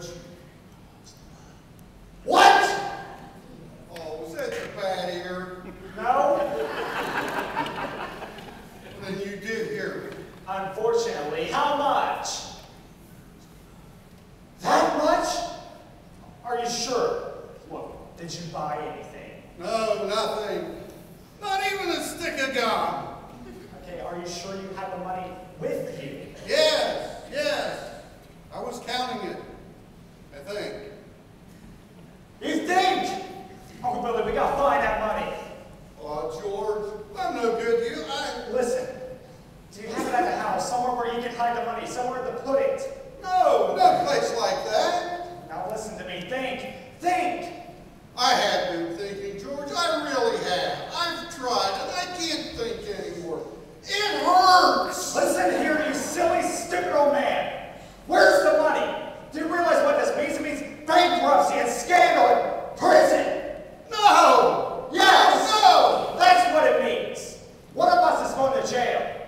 George? What? Oh, was that the bad ear? No? Then you did hear me. Unfortunately, how much? That much? Are you sure? Look, did you buy anything? No, nothing. Not even a stick of gum. Okay, are you sure you I'll find that money? Oh, George, I'm no good to you. I... Listen, do you have it at the house, somewhere where you can hide the money, somewhere to put it? No, no place like going to jail.